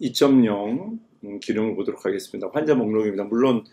2.0 음, 기능을 보도록 하겠습니다. 환자 목록입니다. 물론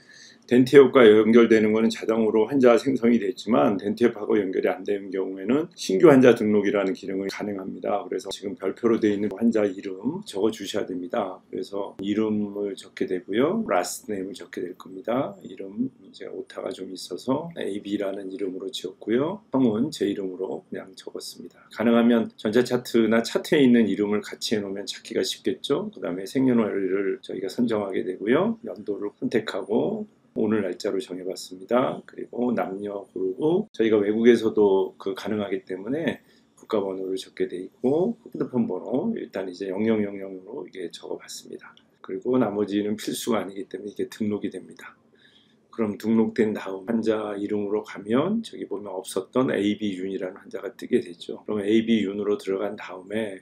덴티앱과 연결되는 것은 자동으로 환자 생성이 됐지만 덴티앱하고 연결이 안 되는 경우에는 신규 환자 등록이라는 기능이 가능합니다. 그래서 지금 별표로 되어 있는 환자 이름 적어 주셔야 됩니다. 그래서 이름을 적게 되고요. last name을 적게 될 겁니다. 이름 제가 오타가 좀 있어서 AB라는 이름으로 지었고요. 성은 제 이름으로 그냥 적었습니다. 가능하면 전자 차트나 차트에 있는 이름을 같이 해놓으면 찾기가 쉽겠죠. 그 다음에 생년월일을 저희가 선정하게 되고요. 연도를 선택하고 오늘 날짜로 정해봤습니다. 그리고 남녀 고르고 저희가 외국에서도 그 가능하기 때문에 국가 번호를 적게 돼 있고 핸드폰 번호 일단 이제 0000으로 이게 적어봤습니다. 그리고 나머지는 필수가 아니기 때문에 이게 등록이 됩니다. 그럼 등록된 다음 환자 이름으로 가면 저기 보면 없었던 AB윤이라는 환자가 뜨게 되죠. 그럼 AB윤으로 들어간 다음에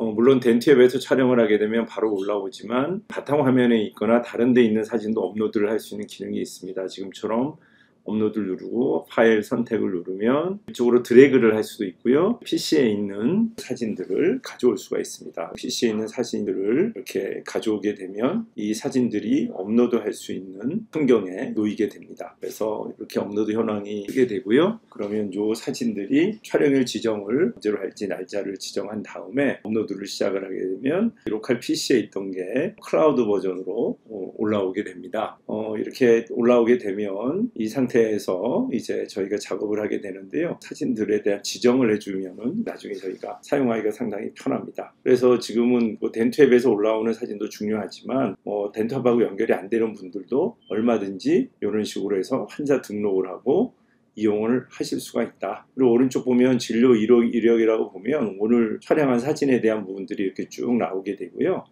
어, 물론 덴티앱에서 촬영을 하게 되면 바로 올라오지만 바탕화면에 있거나 다른 데 있는 사진도 업로드를 할 수 있는 기능이 있습니다. 지금처럼 업로드를 누르고 파일 선택을 누르면 이쪽으로 드래그를 할 수도 있고요. PC에 있는 사진들을 가져올 수가 있습니다. PC에 있는 사진들을 이렇게 가져오게 되면 이 사진들이 업로드할 수 있는 환경에 놓이게 됩니다. 그래서 이렇게 업로드 현황이 뜨게 되고요. 그러면 이 사진들이 촬영일 지정을 언제로 할지 날짜를 지정한 다음에 업로드를 시작을 하게 되면 local PC에 있던 게 클라우드 버전으로 올라오게 됩니다. 어, 이렇게 올라오게 되면 이 상태 상태에서 이제 저희가 작업을 하게 되는데요. 사진들에 대한 지정을 해주면은 나중에 저희가 사용하기가 상당히 편합니다. 그래서 지금은 뭐 덴트앱에서 올라오는 사진도 중요하지만 뭐 덴트앱하고 연결이 안 되는 분들도 얼마든지 이런 식으로 해서 환자 등록을 하고 이용을 하실 수가 있다. 그리고 오른쪽 보면 진료 이력, 이력이라고 보면 오늘 촬영한 사진에 대한 부분들이 이렇게 쭉 나오게 되고요.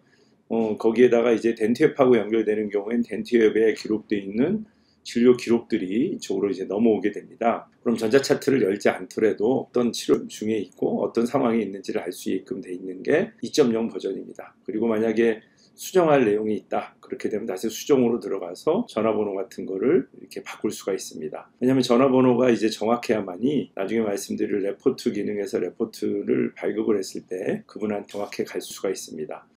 어, 거기에다가 이제 덴트앱하고 연결되는 경우엔 덴트앱에 기록되어 있는 진료 기록들이 이쪽으로 이제 넘어오게 됩니다. 그럼 전자차트를 열지 않더라도 어떤 치료 중에 있고 어떤 상황에 있는지를 알 수 있게끔 돼 있는 게 2.0 버전입니다. 그리고 만약에 수정할 내용이 있다. 그렇게 되면 다시 수정으로 들어가서 전화번호 같은 거를 이렇게 바꿀 수가 있습니다. 왜냐하면 전화번호가 이제 정확해야만이 나중에 말씀드릴 레포트 기능에서 레포트를 발급을 했을 때 그분한테 정확히 갈 수가 있습니다.